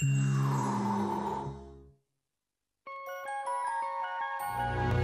Thank you.